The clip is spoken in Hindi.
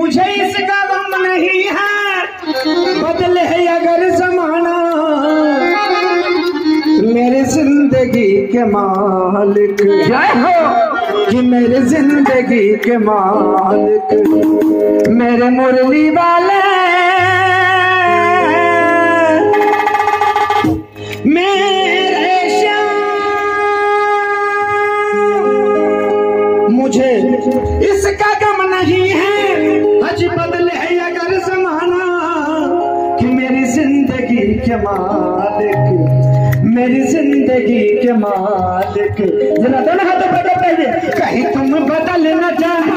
मुझे इसका नहीं है, बदले अगर जमाना। ज़िंदगी के मालिक। हो। कि मेरे ज़िंदगी के मालिक। मेरे मुरली वाले मुझे। इसका गम नहीं है। हज बदले है अगर जमाना। कि मेरी ज़िंदगी के मालिक, मेरी ज़िंदगी के मालिक। जरा दोनों हाथों पर कहीं तुम बदल न जाना